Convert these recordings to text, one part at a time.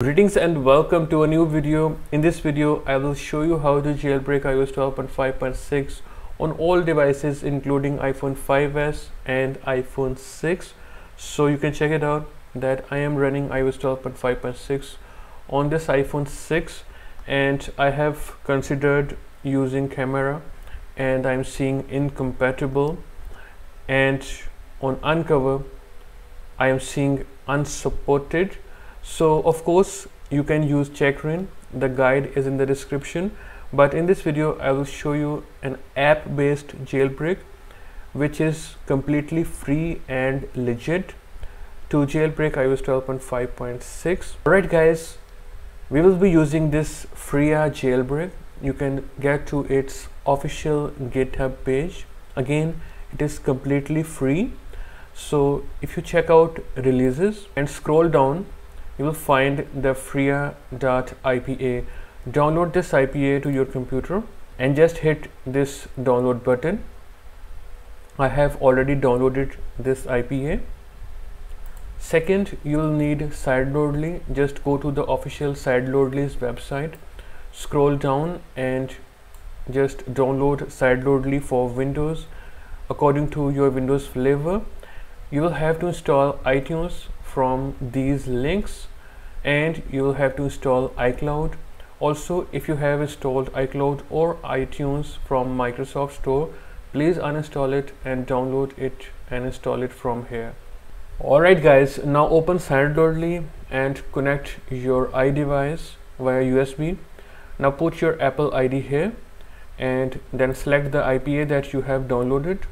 Greetings and welcome to a new video. In this video, I will show you how to jailbreak iOS 12.5.6 on all devices including iPhone 5s and iPhone 6. So you can check it out that I am running iOS 12.5.6 on this iPhone 6 and I have considered using Chimera and I'm seeing incompatible and on Unc0ver I am seeing unsupported so of course you can use Checkra1n the guide is in the description. But in this video I will show you an app based jailbreak which is completely free and legit. To jailbreak iOS 12.5.6 alright guys. We will be using this Freya jailbreak. You can get to its official github page. Again it is completely free. So if you check out releases and scroll down you will find the freya.ipa download this ipa to your computer and just hit this download button. I have already downloaded this ipa second you will need sideloadly just go to the official sideloadly's website scroll down and just download sideloadly for windows according to your windows flavor you will have to install iTunes from these links and you will have to install iCloud. Also if you have installed iCloud or iTunes from Microsoft Store please uninstall it and download it and install it from here. Alright guys now open Sideloadly and connect your iDevice via USB now put your Apple ID here and then select the IPA that you have downloaded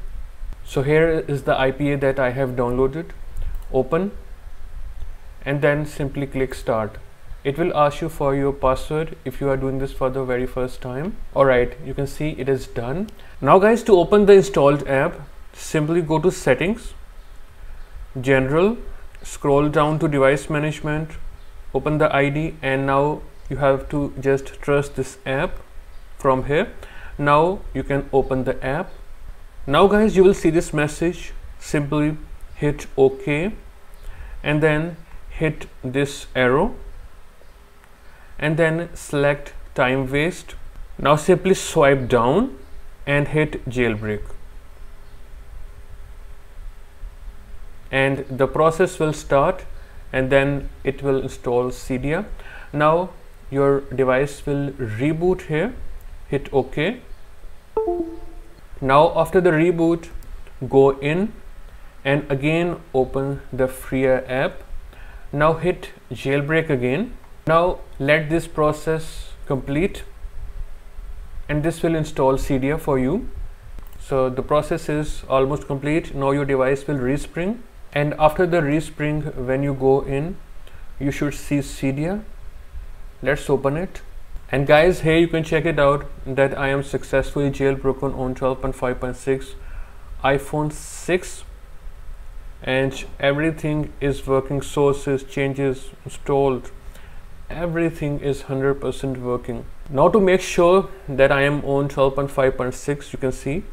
so here is the IPA that I have downloaded open and then simply click start. It will ask you for your password if you are doing this for the very first time. Alright you can see it is done. Now guys to open the installed app simply go to settings general scroll down to device management open the ID and now you have to just trust this app from here. Now you can open the app now guys you will see this message simply hit ok and then hit this arrow and then select time waste. Now simply swipe down and hit jailbreak. And the process will start and then it will install Cydia now your device will reboot here. Hit ok now after the reboot go in and again open the Freya app. Now hit jailbreak again. Now let this process complete and this will install Cydia for you. So the process is almost complete. Now your device will respring. And after the respring when you go in you should see Cydia let's open it and guys here you can check it out that I am successfully jailbroken on 12.5.6 iPhone 6 and everything is working sources changes installed everything is 100% working. Now to make sure that I am on 12.5.6 you can see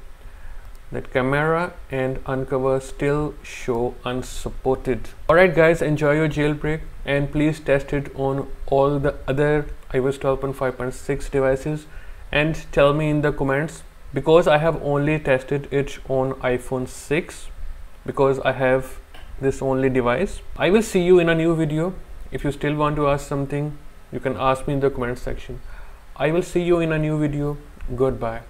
that Chimera and Unc0ver still show unsupported. Alright guys enjoy your jailbreak and please test it on all the other iOS 12.5.6 devices. And tell me in the comments because I have only tested it on iPhone 6 because I have this only device I will see you in a new video. If you still want to ask something you can ask me in the comment section. I will see you in a new video. Goodbye